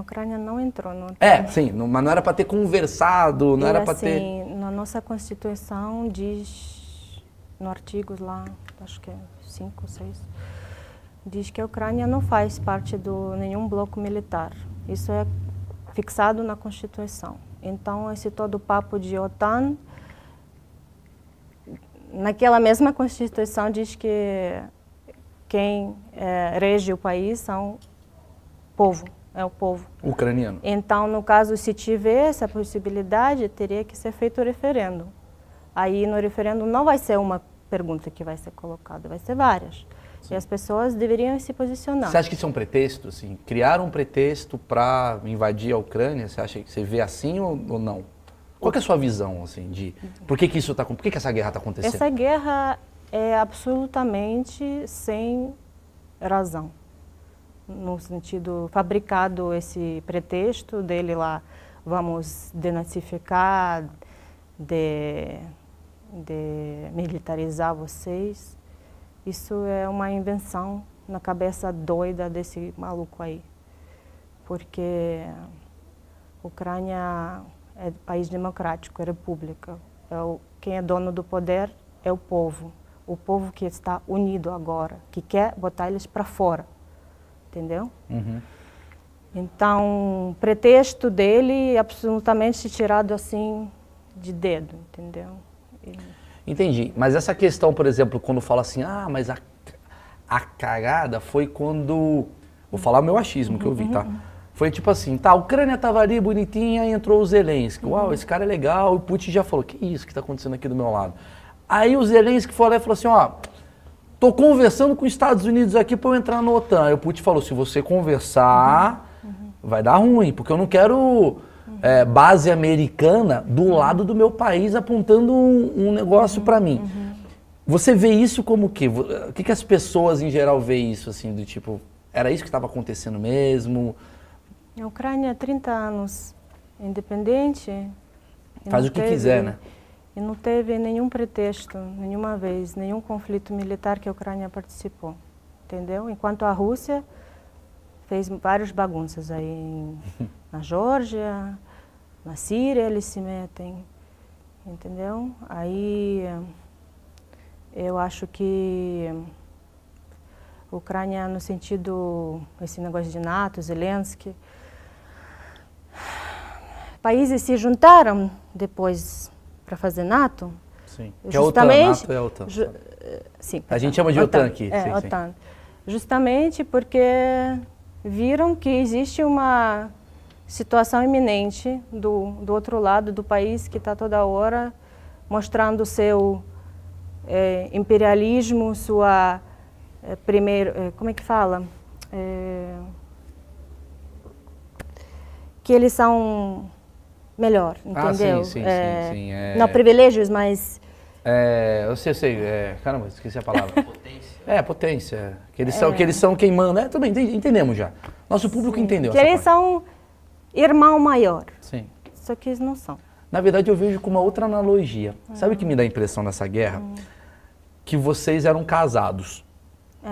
A Ucrânia não entrou no É, sim, não, mas não era para ter conversado, não e, era para assim, ter. Na nossa Constituição diz, no artigo lá, acho que é 5 ou 6, diz que a Ucrânia não faz parte de nenhum bloco militar. Isso é fixado na Constituição. Então, esse todo papo de OTAN, naquela mesma Constituição diz que quem é, rege o país são o povo, é o povo. Ucraniano. Então, no caso, se tiver essa possibilidade, teria que ser feito o referendo. Aí, no referendo, não vai ser uma pergunta que vai ser colocada, vai ser várias. Sim. E as pessoas deveriam se posicionar. Você acha que isso é um pretexto, assim? Criar um pretexto para invadir a Ucrânia? Você acha que você vê assim ou, ou não? Qual é a sua visão, assim, de por que, que isso está por que, que essa guerra está acontecendo? Essa guerra é absolutamente sem razão, no sentido fabricado esse pretexto dele lá, vamos denazificar, de, de militarizar vocês. Isso é uma invenção na cabeça doida desse maluco aí, porque a Ucrânia é país democrático, é república. É o, quem é dono do poder é o povo. O povo que está unido agora, que quer botar eles para fora. Entendeu? Uhum. Então, pretexto dele absolutamente tirado assim de dedo, entendeu? E... Entendi. Mas essa questão, por exemplo, quando fala assim, ah, mas a, a cagada foi quando. Vou falar o meu achismo que eu vi, tá? Foi tipo assim, tá, a Ucrânia tava ali bonitinha e entrou o Zelensky. Uau, esse cara é legal. E o Putin já falou, que isso que tá acontecendo aqui do meu lado? Aí o Zelensky foi lá e falou assim, ó, tô conversando com os Estados Unidos aqui para eu entrar na OTAN. Aí o Putin falou, se você conversar, uhum. Uhum. vai dar ruim, porque eu não quero é, base americana do lado do meu país apontando um, um negócio para mim. Você vê isso como o quê? O que, que as pessoas em geral veem isso, assim, do tipo, era isso que estava acontecendo mesmo? A Ucrânia há 30 anos independente. Faz o que teve, quiser, né? E não teve nenhum pretexto, nenhuma vez, nenhum conflito militar que a Ucrânia participou. Entendeu? Enquanto a Rússia fez várias bagunças aí na Geórgia, na Síria eles se metem, entendeu? Aí eu acho que a Ucrânia no sentido, esse negócio de NATO, Zelensky, países se juntaram depois para fazer NATO. Sim. Que é OTAN, NATO é OTAN. Ju, sim, a gente chama de OTAN, OTAN aqui. É, sim, OTAN. Sim. Justamente porque viram que existe uma situação iminente do, do outro lado do país que está toda hora mostrando seu é, imperialismo, sua é, primeiro, é, como é que fala? É, que eles são melhor, entendeu? Ah, sim, sim, é, sim, sim é... Não privilégios, mas... É, eu sei, eu sei, é, caramba, esqueci a palavra. potência. É, potência. Que eles, são, que eles são quem manda. É, também entendemos já. Nosso público sim. entendeu. Que eles parte. são irmão maior. Sim. Só que eles não são. Na verdade, eu vejo com uma outra analogia. Sabe o que me dá a impressão nessa guerra? Hum. Que vocês eram casados. É.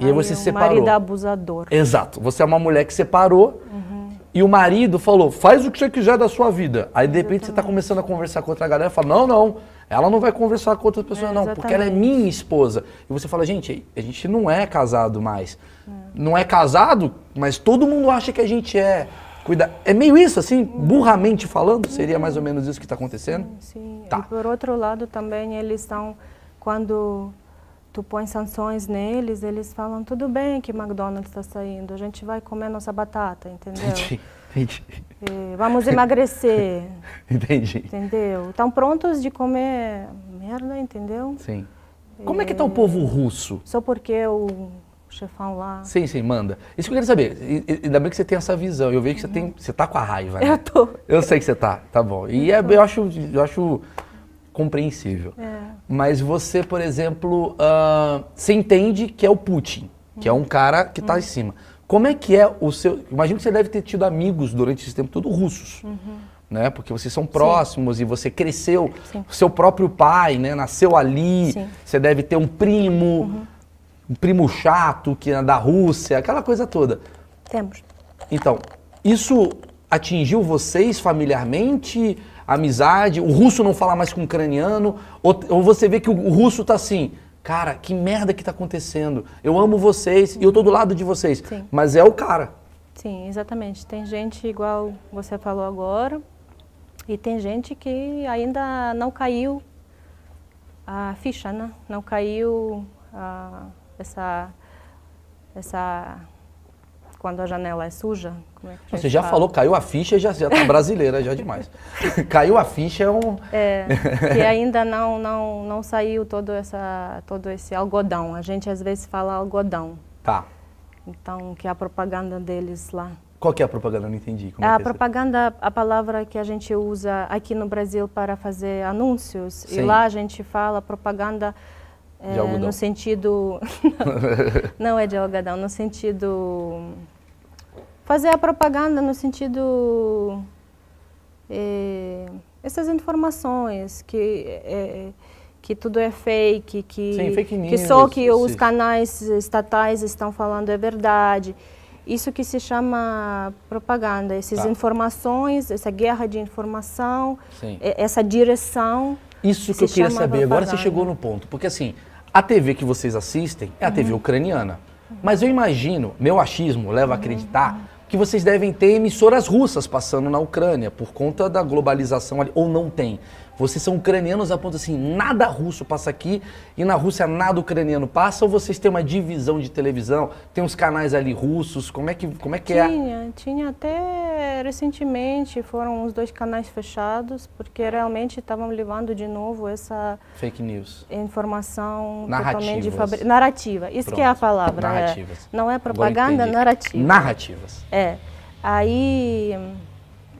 E aí, aí você separou. marido abusador. Exato. Você é uma mulher que separou. Uhum e o marido falou, faz o que você quiser da sua vida. Aí de repente você está começando a conversar com outra galera e fala, não, não, ela não vai conversar com outras pessoas, é, não, porque ela é minha esposa. E você fala, gente, a gente não é casado mais. É. Não é casado, mas todo mundo acha que a gente é. Cuida... É meio isso, assim, burramente falando, seria mais ou menos isso que está acontecendo? Sim, sim. Tá. E por outro lado também eles estão, quando tu põe sanções neles, eles falam, tudo bem que McDonald's está saindo, a gente vai comer nossa batata, entendeu? Entendi, entendi. E vamos emagrecer. entendi. Entendeu? Estão prontos de comer merda, entendeu? Sim. Como é que está o povo russo? Só porque o chefão lá... Sim, sim, manda. Isso que eu queria saber. Ainda bem que você tem essa visão. Eu vejo que você tem, você tá com a raiva, né? Eu tô. Eu sei que você tá, tá bom. E eu, é, eu acho, eu acho compreensível. É. Mas você, por exemplo, uh, você entende que é o Putin, que é um cara que está uhum. em cima. Como é que é o seu... Imagino que você deve ter tido amigos durante esse tempo todo russos. Uhum. Né? Porque vocês são próximos Sim. e você cresceu, Sim. seu próprio pai, né? Nasceu ali. Sim. Você deve ter um primo, uhum. um primo chato que é da Rússia, aquela coisa toda. Temos. Então, Isso atingiu vocês familiarmente? Amizade? O russo não fala mais com o ucraniano? Ou, ou você vê que o, o russo tá assim, cara, que merda que tá acontecendo? Eu amo vocês e eu tô do lado de vocês. Sim. Mas é o cara. Sim, exatamente. Tem gente igual você falou agora, e tem gente que ainda não caiu a ficha, né? Não caiu a, essa, essa quando a janela é suja. Como é que a Você já fala? falou, caiu a ficha, já, já tá brasileira, já demais. caiu a ficha é um... É, que ainda não, não, não saiu todo, essa, todo esse algodão. A gente às vezes fala algodão. Tá. Então, que é a propaganda deles lá. Qual que é a propaganda? Eu não entendi. Como é a que é propaganda, a palavra que a gente usa aqui no Brasil para fazer anúncios. Sim. E lá a gente fala propaganda algodão. no sentido... não é de algodão, no sentido... Fazer a propaganda no sentido... eh, essas informações que... eh, que tudo é fake, que, Sim, fake que só news, que os sim. canais estatais estão falando é verdade. Isso que se chama propaganda, essas Tá. informações, essa guerra de informação, Sim. e- essa direção. Isso que eu queria saber. Agora você propaganda. chegou no ponto. Porque assim, a TV que vocês assistem é a TV Uhum. ucraniana. Mas eu imagino, meu achismo leva a acreditar que vocês devem ter emissoras russas passando na Ucrânia por conta da globalização ali, ou não tem. Vocês são ucranianos a ponto assim, nada russo passa aqui e na Rússia nada ucraniano passa, ou vocês têm uma divisão de televisão, tem uns canais ali russos, como é que, como é, que é? Tinha, tinha até recentemente, foram os dois canais fechados, porque realmente estavam levando de novo essa Fake news. informação Narrativas. fabri... narrativa. Isso que é a Pronto. palavra. é. Narrativas. Não é propaganda, narrativa. Narrativas. É. Aí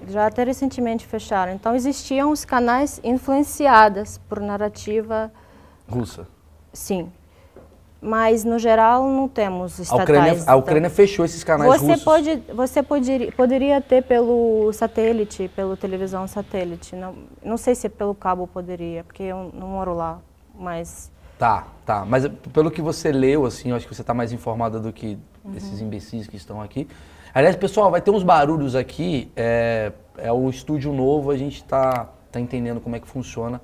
já até recentemente fecharam. Então existiam os canais influenciados por narrativa, Russa. sim. Mas no geral não temos A estatais. Ucrânia, a então. Ucrânia fechou esses canais Você russos. pode, você poderia, poderia ter pelo satélite, pelo televisão satélite. Não, não sei se pelo cabo poderia, porque eu não moro lá. Mas Tá, tá. Mas pelo que você leu, assim, eu acho que você está mais informada do que Uhum. esses imbecis que estão aqui. Aliás, pessoal, vai ter uns barulhos aqui. É, é o estúdio novo, a gente tá, tá entendendo como é que funciona.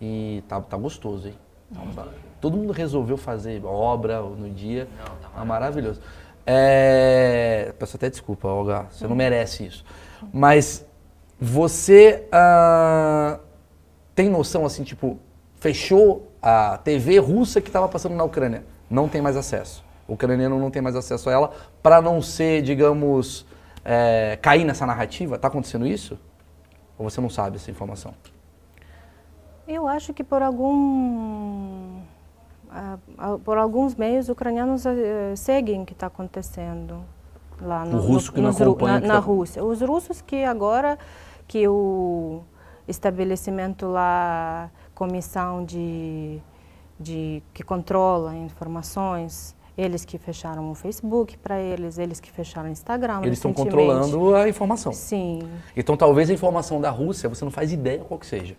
E tá, tá gostoso, hein? Tá um Todo mundo resolveu fazer obra no dia. tá maravilhoso. É, peço até desculpa, Olga, você não merece isso. Mas você ah, tem noção, assim, tipo, fechou a TV russa que estava passando na Ucrânia, não tem mais acesso. O ucraniano não tem mais acesso a ela para não ser, digamos, é, cair nessa narrativa. Está acontecendo isso? Ou você não sabe essa informação? eu acho que por algum ah, ah, por alguns meios ucranianos eh, seguem o que está acontecendo lá no, O russo que não nos na, na tá- Rússia. Os russos que agora que o estabelecimento lá, comissão de, de que controla informações, eles que fecharam o Facebook para eles, eles que fecharam o Instagram. Eles estão controlando a informação. Sim. Então talvez a informação da Rússia você não faz ideia qual que seja.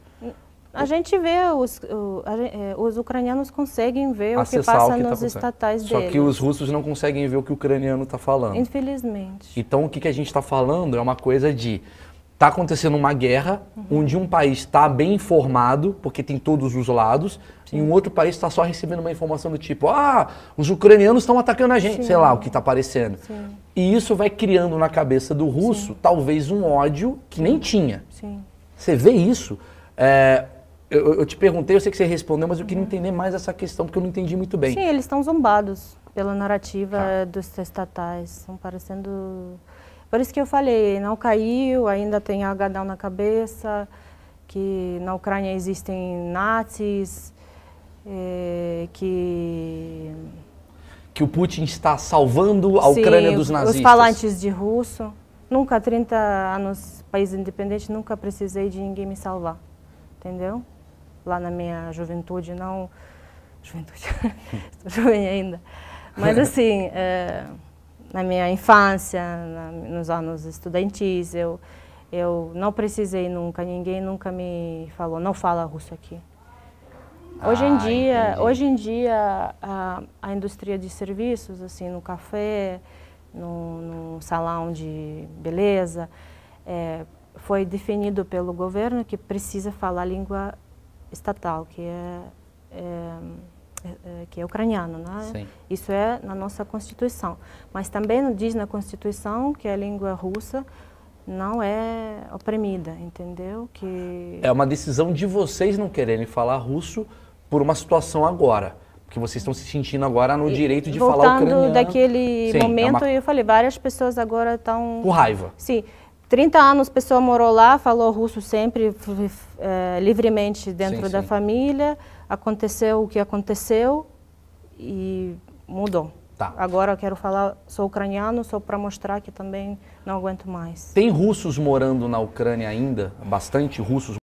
A gente vê, os, o- a gen- eh, os ucranianos conseguem ver o que Acessar passa o que tá nos acontecendo. estatais Só deles. que os russos não conseguem ver o que o ucraniano está falando. Infelizmente. Então o que, que a gente está falando é uma coisa de tá acontecendo uma guerra onde um país está bem informado porque tem todos os lados e um outro país está só recebendo uma informação do tipo ah os ucranianos estão atacando a gente Sim. sei lá o que está aparecendo Sim. e isso vai criando na cabeça do russo talvez um ódio que nem tinha Sim. você vê isso É, eu, eu te perguntei eu sei que você respondeu mas eu queria entender mais essa questão porque eu não entendi muito bem Sim, eles estão zombados pela narrativa Tá. dos estatais. Estão parecendo. Por isso que eu falei, não caiu, ainda tem algodão na cabeça, que na Ucrânia existem nazis, eh, que. que o Putin está salvando a Sim, Ucrânia dos nazistas Os falantes de russo. Nunca, 30 anos, país independente, nunca precisei de ninguém me salvar. Entendeu? Lá na minha juventude, não. Juventude. Estou jovem ainda. Mas assim, é, na minha infância, na- nos anos estudantis, eu, eu não precisei nunca, ninguém nunca me falou, não fala russo aqui. Hoje em Ah, dia, entendi. hoje em dia a, a indústria de serviços, assim, no café, no, no salão de beleza. É, foi definido pelo governo que precisa falar a língua estatal, que é, é, é que é ucraniano, né? Sim. Isso é na nossa Constituição. Mas também diz na Constituição que a língua russa não é oprimida, entendeu? Que É uma decisão de vocês não quererem falar russo por uma situação agora. Porque vocês estão se sentindo agora no direito de falar ucraniano. Voltando daquele Sim, é momento, uma- eu falei, várias pessoas agora estão... Com raiva. Sim, 30 anos a pessoa morou lá, falou russo sempre, eh, livremente dentro Sim, da sim. família, aconteceu o que aconteceu e mudou. Tá. Agora eu quero falar, sou ucraniano, só para mostrar que também não aguento mais. Tem russos morando na Ucrânia ainda? Bastante russos